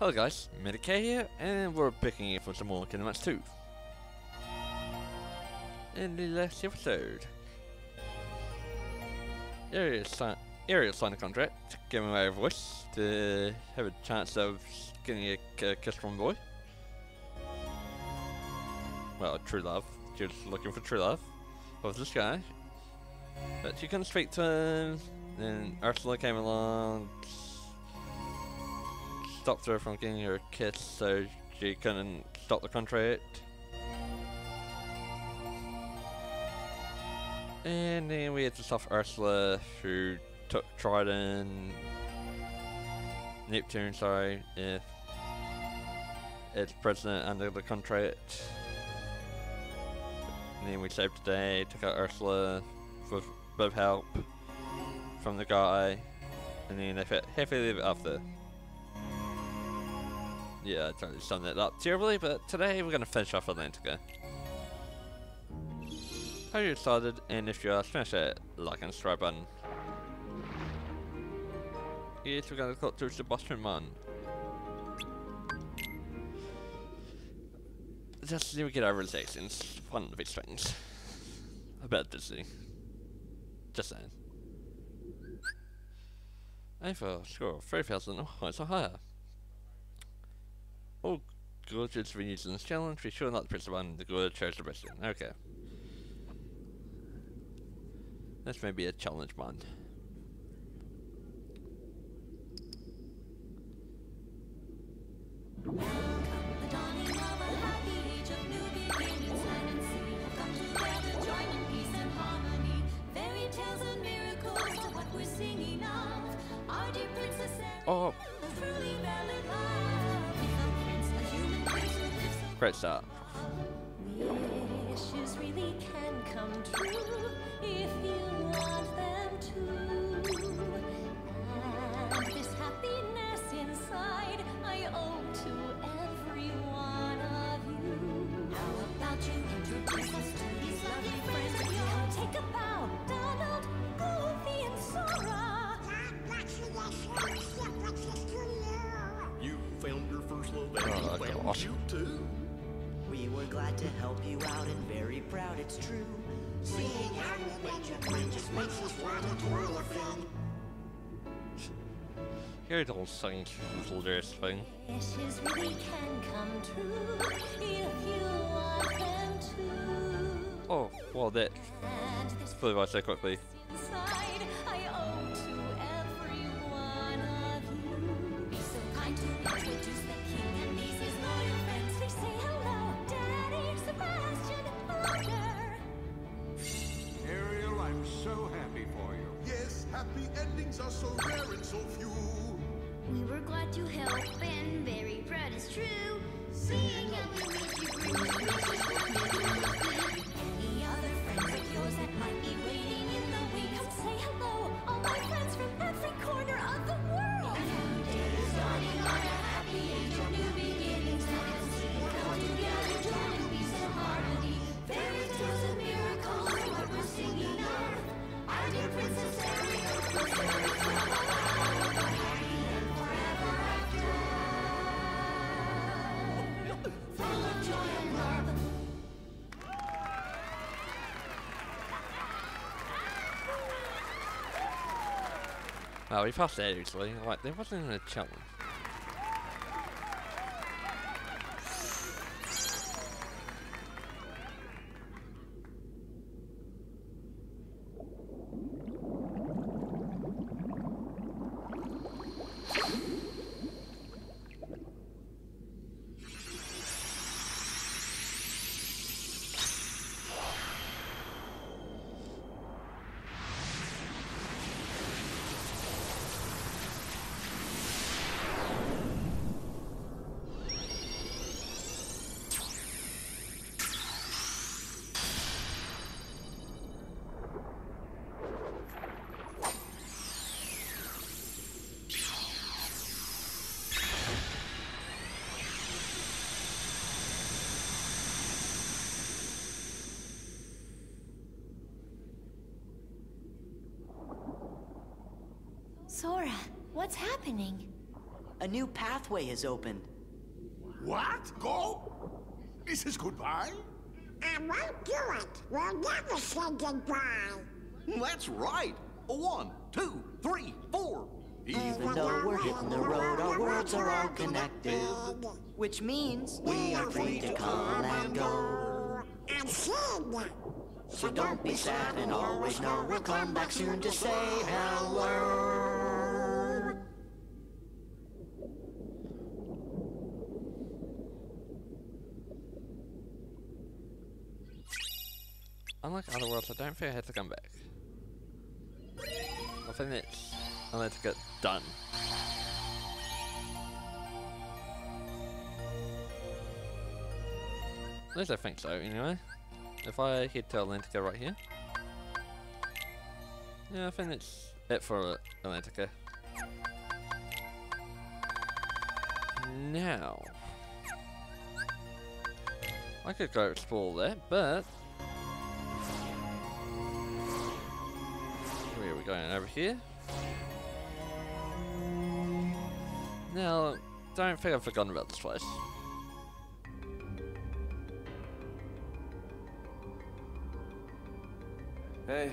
Hello guys, Medicare here, and we're picking it for some more Kingdom Hearts 2. In the last episode, Ariel, si Ariel signed a contract, giving away her voice to have a chance of getting a kiss from boy. Well, true love. Was looking for true love of this guy. But she couldn't speak to him, then Ursula came along, stopped her from getting her a kiss so she couldn't stop the contract. And then we had to stop Ursula who took Trident, Neptune, sorry, if it's president under the contract. And then we saved the day, took out Ursula with a bit of help from the guy, and then they happily leave it after yeah, I totally summed it up terribly, but today we're going to finish off Atlantica. Hope you excited, and if you are, smash that like and subscribe button. Yes, we're going to go through Sebastian Man. Just let me get our realizations. One of these things. About Disney. Just saying. For sure 3,000 oh, so higher. Gorgeous Venetian's challenge. Be sure not to press the one. The good chose the best one. Okay. This may be a challenge bond. Oh. And this happiness inside I owe to every one of you. How about you introduce us to these lovely friends of yours? Take a bow, Donald, Goofy, and Sora. You found your first love and oh, he found gosh. you too. We were glad to help you out and very proud it's true. Seeing how you made your friend just makes us want to twirl a fin. Here don't sing this thing. Wishes really can come true if you want them to. Oh, well that flew by so quickly. Inside, Well, we passed that easily. Like, there wasn't even a challenge. Sora, what's happening? A new pathway has opened. What? Go? This is goodbye? I won't do it. We'll never say goodbye. Mm, that's right. A one, two, three, four. Even though we're hitting the road, our worlds are all connected. Which means we are free to come and go. I'm Sid. So don't be sad and always know we'll come back soon to say hello. Worlds, I don't think I had to come back. I think it's I need to get done. At least I think so, anyway. If I head to Atlantica right here. Yeah, I think that's it for Atlantica. Now. I could go explore that, but we going? Over here? Now, don't think I've forgotten about this place. Hey,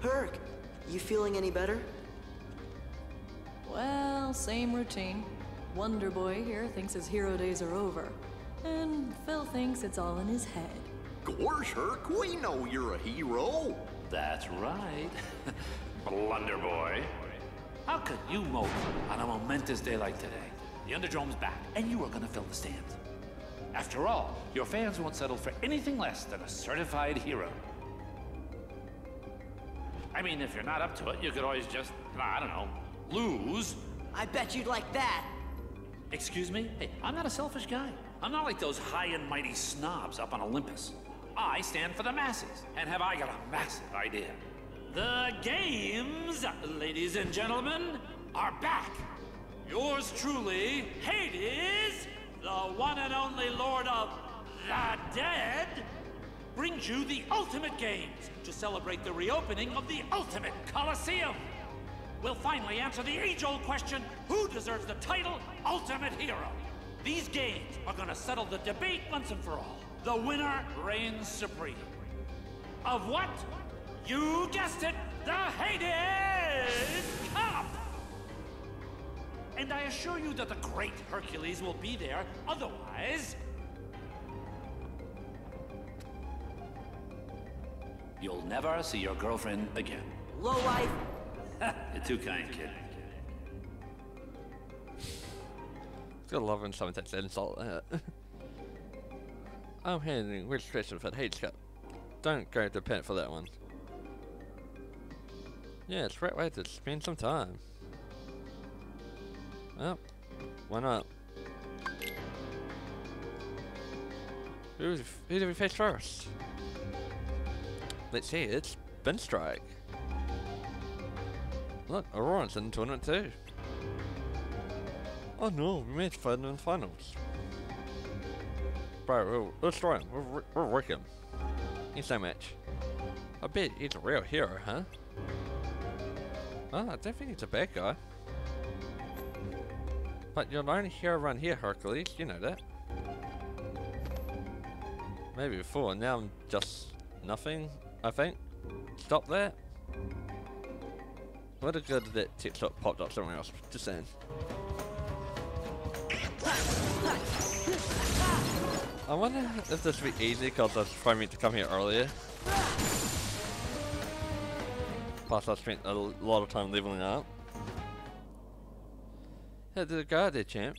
Herc, you feeling any better? Well, same routine. Wonder Boy here thinks his hero days are over. And Phil thinks it's all in his head. Gosh, Herc, we know you're a hero. That's right. Blunder boy. How could you mope on a momentous day like today? The Underdrome's back, and you are gonna fill the stands. After all, your fans won't settle for anything less than a certified hero. I mean, if you're not up to it, you could always just, I don't know, lose. I bet you'd like that. Excuse me? Hey, I'm not a selfish guy. I'm not like those high and mighty snobs up on Olympus. I stand for the masses, and have I got a massive idea. The games, ladies and gentlemen, are back. Yours truly, Hades, the one and only Lord of the Dead, brings you the Ultimate Games to celebrate the reopening of the Ultimate Coliseum. We'll finally answer the age-old question, who deserves the title Ultimate Hero? These games are gonna settle the debate once and for all. The winner reigns supreme. Of what? You guessed it, the Hades Cup! And I assure you that the great Hercules will be there, otherwise... You'll never see your girlfriend again. Low life. You're too kind, kid. Gotta love when someone takes an insult like that. I'm handing registration for the Hades Cup. Don't go to pen for that one. Yeah, it's great way to spend some time. Well, why not? Who, who do we face first? Let's see, it's Ben Strike. Look, Auron's in the tournament too. Oh no, we made fun in finals. Bro, we'll, let's try him. We'll, we're working. He's so much. I bet he's a real hero, huh? Oh, I don't think he's a bad guy. But you're the only hero around here, Hercules. You know that. Maybe before, now I'm just nothing, I think. Stop that. What a good that TikTok popped up somewhere else. Just saying. I wonder if this would be easy because I was trying to come here earlier. Plus I spent a lot of time leveling up. Hey, there's a guy there, champ.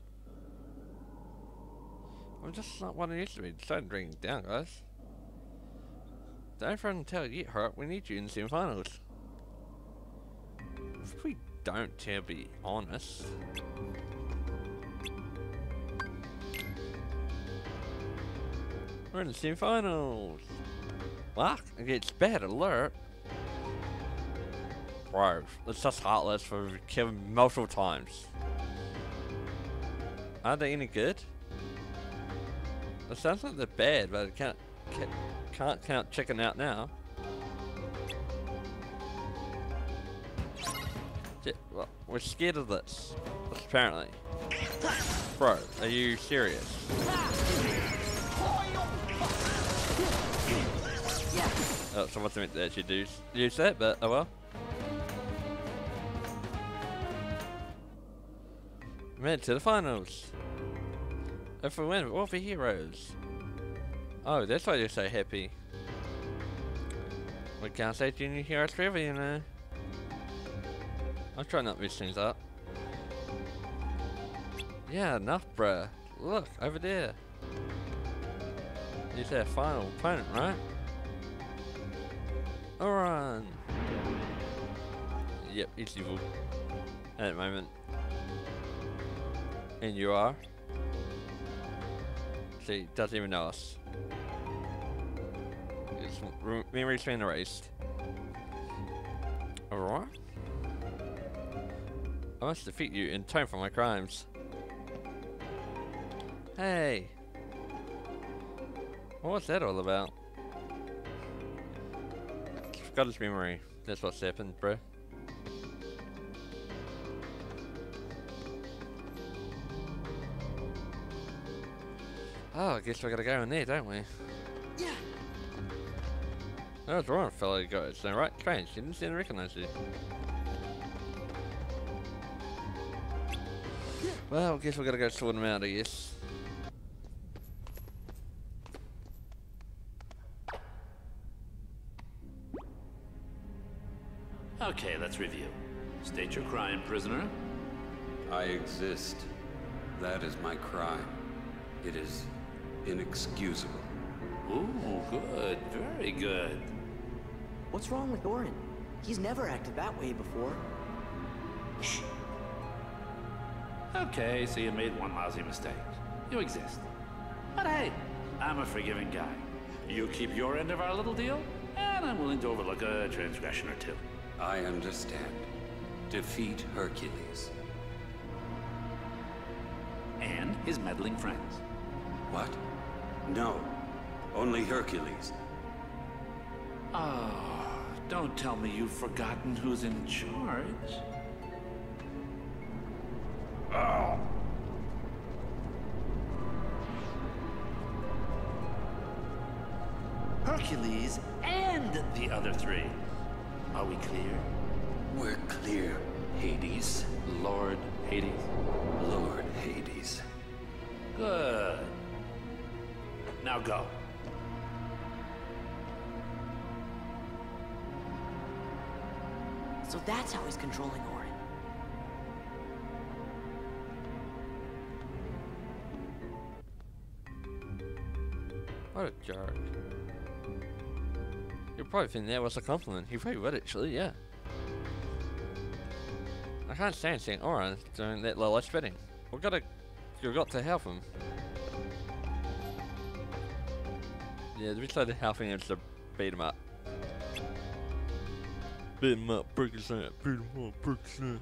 I'm just not what I used to be. It's starting to bring down, guys. Don't front and tell yet, Herc. We need you in the semifinals. If we don't, to be honest. We're in the semifinals. What? Against Bad Alert. Bro, it's just heartless for killing multiple times. Are they any good? It sounds like they're bad, but I can't can't, count chicken out now. We're scared of this. Apparently. Bro, are you serious? Oh, so what's meant to actually do use that, but oh well. Made it to the finals. If we win, we'll be heroes. Oh, that's why you're so happy. We can't say junior hero trivia, you know. I'll try not to mess things up. Yeah, enough, bruh. Look, over there. He's our final opponent, right? Auron! Yep, he's evil. At the moment. And you are? See, doesn't even know us. Rem- memory's been erased. Alright. I must defeat you in time for my crimes. Hey! What was that all about? Forgot his memory. That's what's happened, bro. Oh, I guess we gotta go in there, don't we? Yeah. That was wrong, fellow guys. No, right? Strange. You didn't seem to recognize you. Well, I guess we gotta go sort him out, I guess. Okay, let's review. State your crime, prisoner. I exist. That is my crime. It is inexcusable. Ooh, good. Very good. What's wrong with Auron? He's never acted that way before. Shh. Okay, so you made one lousy mistake. You exist. But hey, I'm a forgiving guy. You keep your end of our little deal, and I'm willing to overlook a transgression or two. I understand. Defeat Hercules. And his meddling friends. What? No. Only Hercules. Oh, don't tell me you've forgotten who's in charge. Hercules and the other three. Are we clear? We're clear, Hades. Lord Hades. Lord Hades. Good. Now go. So that's how he's controlling Auron. What a jerk. Probably think that was a compliment. He probably would actually, yeah. I can't stand seeing Auron doing that low light spitting. We gotta, you got to help him. Yeah, we started helping him to beat him up. Beat him up, break his hand, beat him up, break his hand.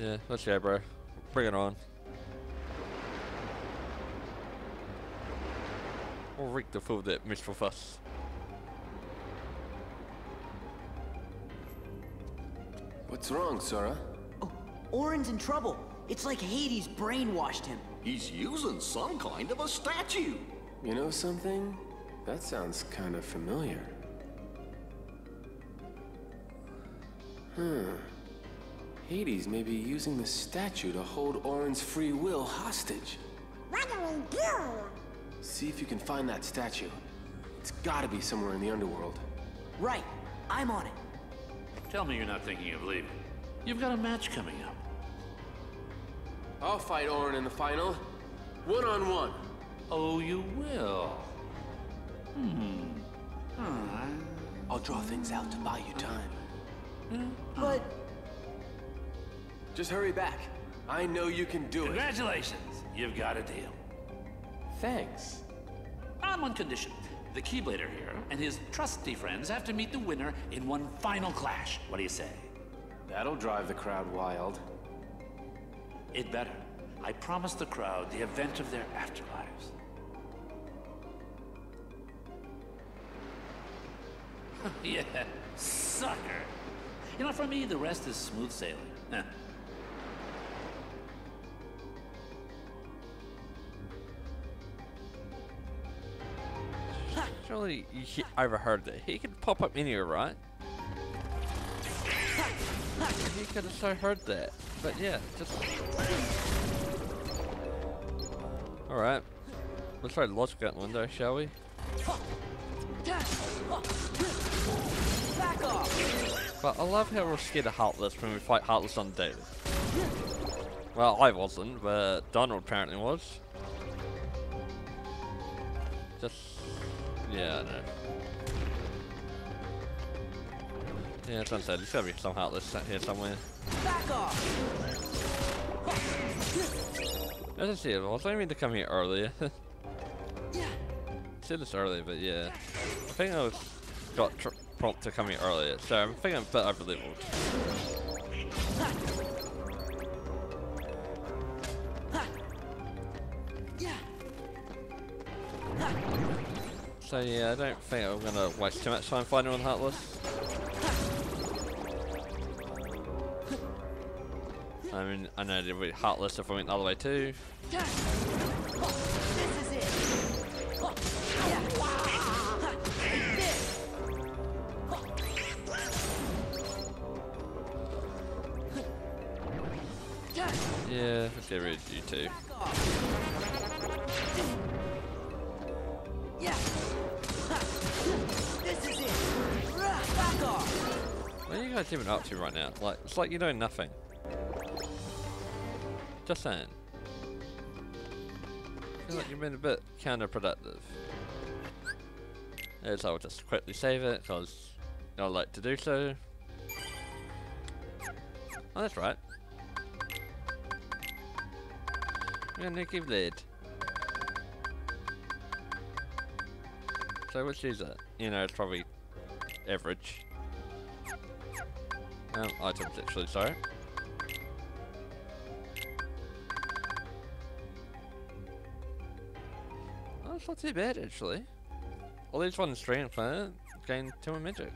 Yeah, let's go, bro. Bring it on. We'll wreak the fool that mischief us. What's wrong, Sora? Oh, Auron's in trouble. It's like Hades brainwashed him. He's using some kind of a statue. You know something? That sounds kind of familiar. Hmm. Hades may be using the statue to hold Auron's free will hostage. What do we do? See if you can find that statue. It's gotta be somewhere in the underworld. Right. I'm on it. Tell me you're not thinking of leaving. You've got a match coming up. I'll fight Auron in the final. One on one. Oh, you will? Hmm. Ah. I'll draw things out to buy you time. But Just hurry back. I know you can do it. Congratulations. You've got a deal. Thanks. On one condition. The Keyblader here and his trusty friends have to meet the winner in one final clash. What do you say? That'll drive the crowd wild. It better. I promised the crowd the event of their afterlives. yeah, sucker. You know, for me, the rest is smooth sailing. You he- overheard that. He could pop up anywhere, right? He could have so heard that. But yeah, just. Alright. Let's try logic out the window, shall we? Back off! But I love how we're scared of Heartless when we fight Heartless on daily. Well, I wasn't, but Donald apparently was. Just, yeah, I know. Yeah, as I said, there's gotta be some Heartless sat here somewhere. Back off! I said, I was aiming to come here earlier. said this earlier, but yeah. I think I was got prompt to come here earlier, so I'm thinking I'm a bit over yeah, I don't think I'm gonna waste too much time fighting on Heartless. I mean, I know it'd be Heartless if I went the other way too. Yeah, let's get rid of you too. You guys even up to right now? Like, it's like you're doing nothing. Just saying. I feel like you've been a bit counterproductive. As I'll just quickly save it, because I like to do so. Oh, that's right. Yeah, Nicky Blade. So which is it? You know, it's probably average. Um, items actually, sorry. Oh, it's not too bad actually. All these one strength planet gain two magic.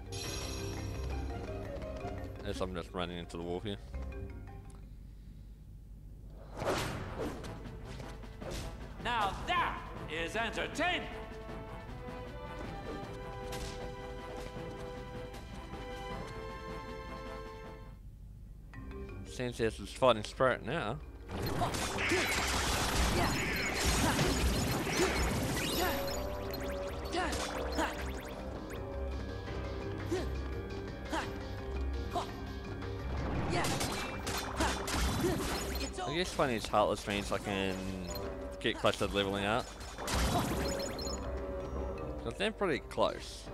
As I'm just running into the wall here. Now that is entertainment. Seems this is fighting spirit now. I guess finding his heartless means I can get close to leveling out. So they're pretty close.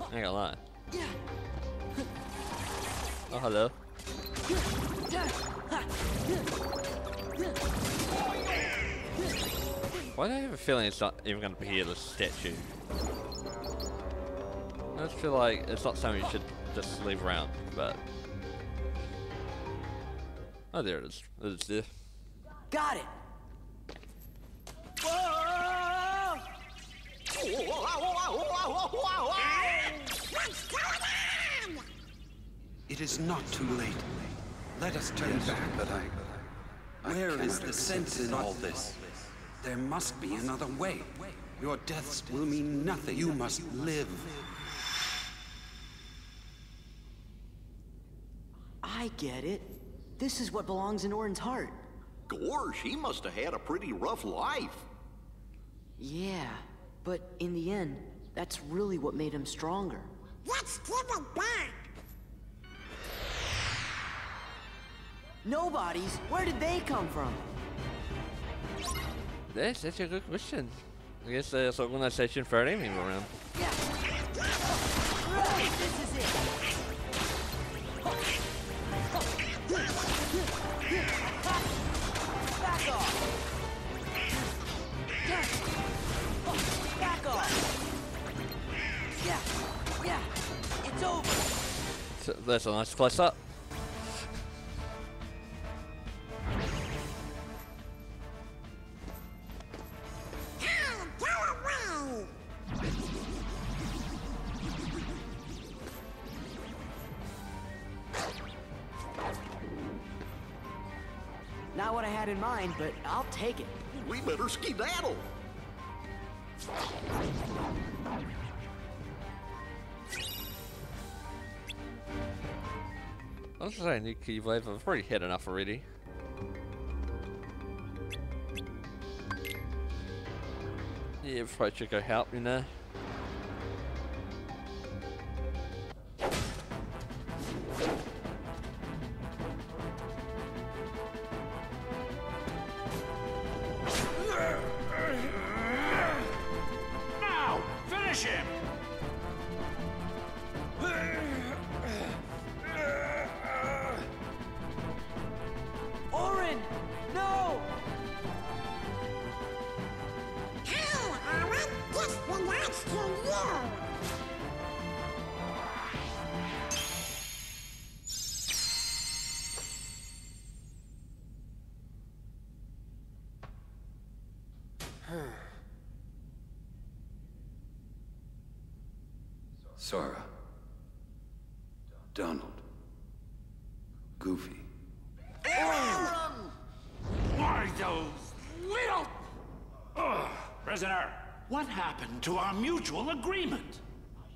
I ain't gonna lie. Oh, hello. Why do I have a feeling it's not even going to be here, the statue? I just feel like it's not something you should just leave around, but... Oh, there it is. It is there. Got it! It is not too late. Let us turn back. But I. Where is the sense in all this? There must be another way. Your deaths will mean nothing. You must live. I get it. This is what belongs in Auron's heart. Gosh, he must have had a pretty rough life. Yeah, but in the end, that's really what made him stronger. Let's give it back. Nobody's? Where did they come from? That's, that's a good question. I guess there's an organization for aiming around. This is it. Back off. Back off. Yeah, yeah, it's over. So that's a nice close up. But I'll take it. We better skedaddle. I was saying new Keyblade, I've already had enough already. Yeah, probably should go help, you know. Sora. Donald. Goofy. Why those little... Ugh. Prisoner, what happened to our mutual agreement?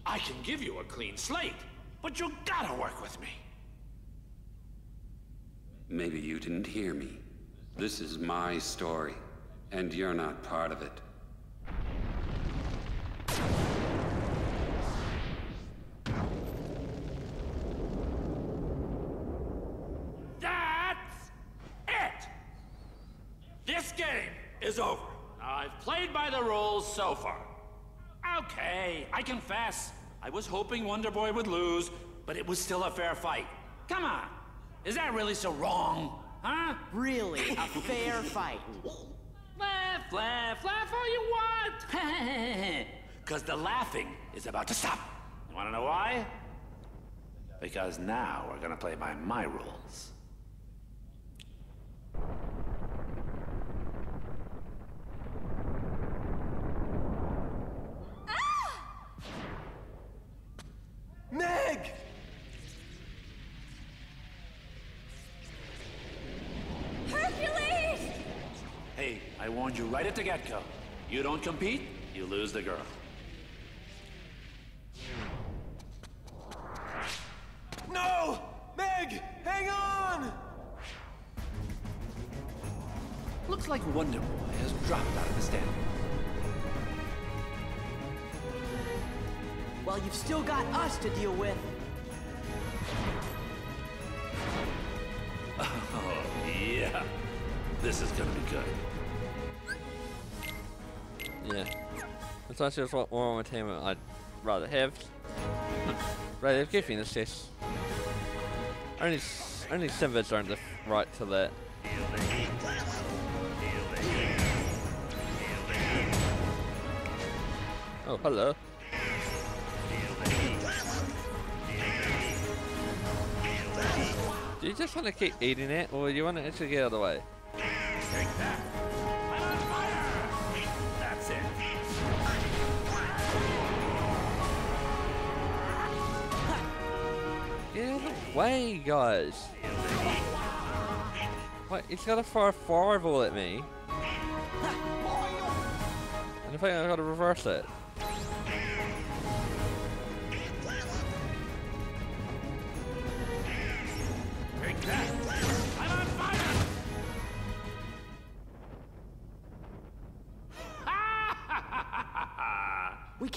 I can give you a clean slate, but you gotta work with me. Maybe you didn't hear me. This is my story, and you're not part of it. That's it! This game is over. I've played by the rules so far. Okay, I confess. I was hoping Wonder Boy would lose, but it was still a fair fight. Come on. Is that really so wrong? Huh? Really, a fair fight. Laugh, laugh, laugh all you want. Because the laughing is about to stop. You want to know why? Because now we're going to play by my rules. Meg! Hercules! Hey, I warned you right at the get-go. You don't compete, you lose the girl. No! Meg! Hang on! Looks like Wonder Boy has dropped out of the standing. Well, you've still got us to deal with. Oh, yeah. This is gonna be good. Yeah. That's actually just what more entertainment I'd rather have. rather have Goofy in this case. Only, s- only Simba's earned the right to that. Oh, hello. You just want to keep eating it, or do you want to actually get out of the way? Take that. I'm on fire! That's it. Get out of the way, guys. Wait, he's got to fire a fireball at me. And I think I gotta reverse it.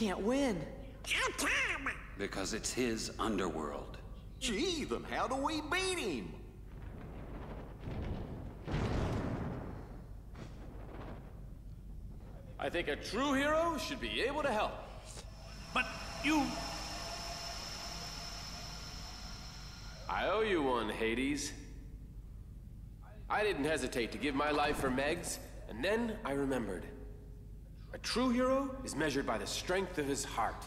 Can't win. How come? Because it's his underworld. Gee, then how do we beat him? I think a true hero should be able to help. But you... I owe you one, Hades. I didn't hesitate to give my life for Meg's, and then I remembered. A true hero is measured by the strength of his heart.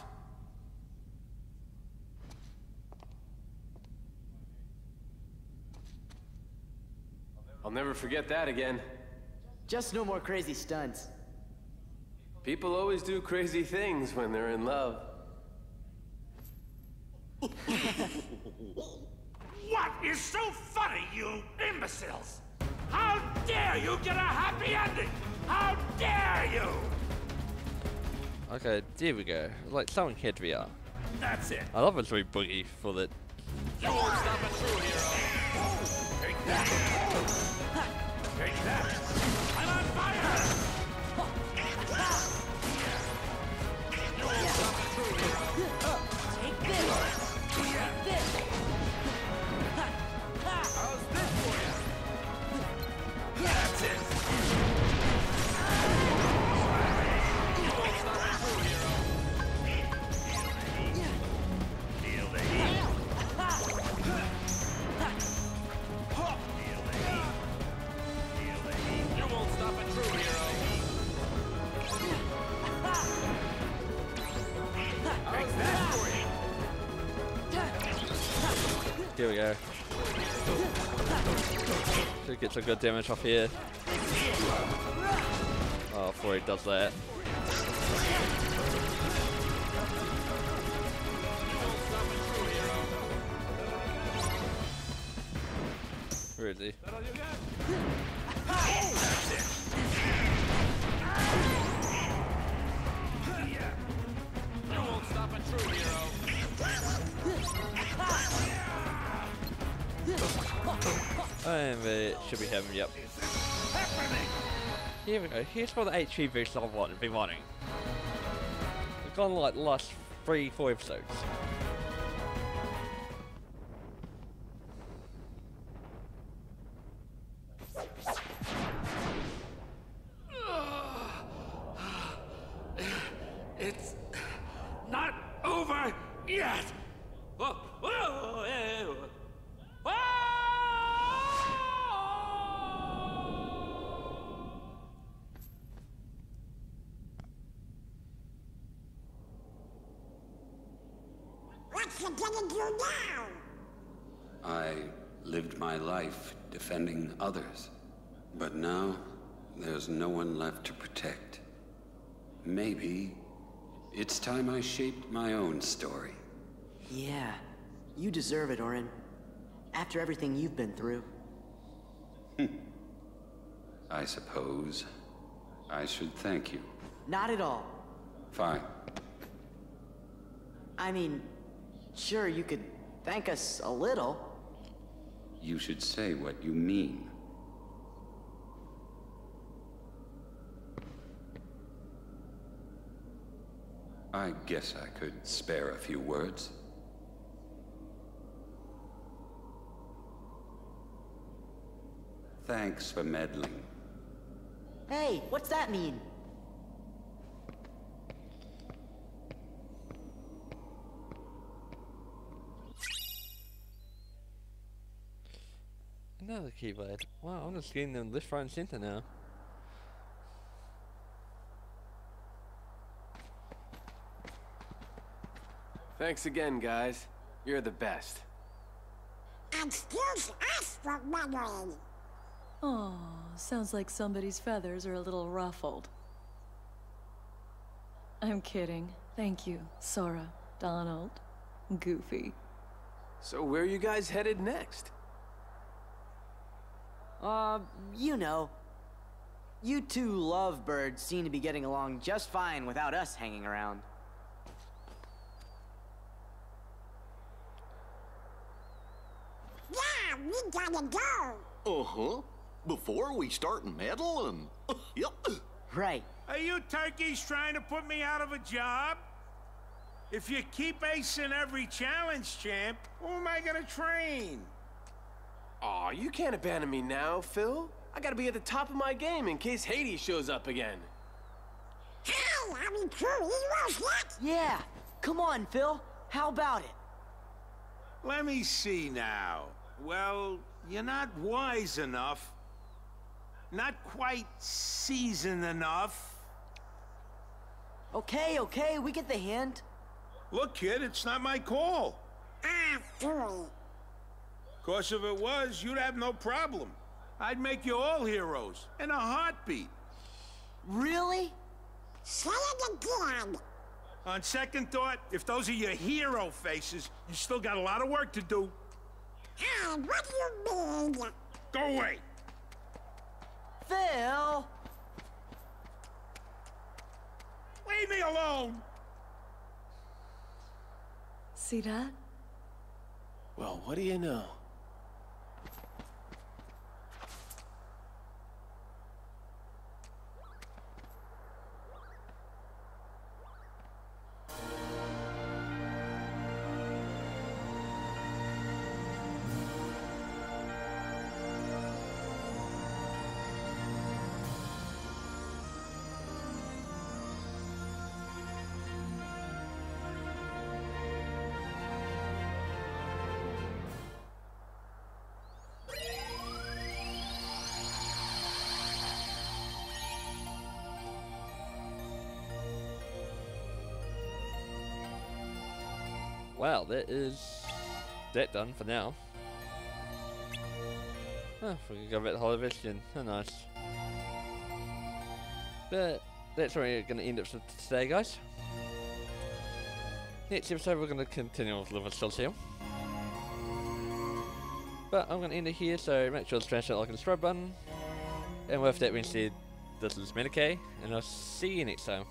I'll never forget that again. Just no more crazy stunts. People always do crazy things when they're in love. What is so funny, you imbeciles? How dare you get a happy ending? How dare you? Okay, there we go. Like someone hit me up. That's it. I love a three boogie for the. You won't stop a true hero. Take that. Take that. Here we go. Should get some good damage off here. Oh, before he does that. Really? And it uh, should be him, yep. Here we go. Here's what the HP boost I want to be wanting. We've gone like the last three, four episodes. It's not over yet. Whoa, whoa, eh, whoa. What you gonna do now? I lived my life defending others. But now, there's no one left to protect. Maybe it's time I shaped my own story. Yeah, you deserve it, Auron. After everything you've been through. Hmm. I suppose I should thank you. Not at all. Fine. I mean, sure, you could thank us a little. You should say what you mean. I guess I could spare a few words. Thanks for meddling. Hey, what's that mean? Another keyblade. Wow, I'm just getting them left, right, and center now. Thanks again, guys. You're the best. Excuse us for meddling. Oh, sounds like somebody's feathers are a little ruffled. I'm kidding. Thank you, Sora, Donald, Goofy. So where are you guys headed next? Uh, you know. You two lovebirds seem to be getting along just fine without us hanging around. Yeah, we gotta go. Uh-huh. Before we start meddling. yep. Right. Are you turkeys trying to put me out of a job? If you keep acing every challenge, champ, who am I gonna train? Aw, you can't abandon me now, Phil. I gotta be at the top of my game in case Hades shows up again. Hey, are we true heroes yet? Yeah. Come on, Phil. How about it? Let me see now. Well, you're not wise enough. Not quite seasoned enough. Okay, okay, we get the hint. Look, kid, it's not my call. Ah, fool. Cause if it was, you'd have no problem. I'd make you all heroes in a heartbeat. Really? Say it again. On second thought, if those are your hero faces, you still got a lot of work to do. What do you mean? Go away. Phil! Leave me alone! See that? Well, what do you know? Well, that is that done for now. Oh, we can go back to Hollow Bastion. Oh, nice. But that's where we're going to end up for today, guys. Next episode, we're going to continue with Live Still. But I'm going to end it here, so make sure to smash that like and subscribe button. And with that being said, this is Medicae, and I'll see you next time.